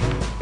Bye.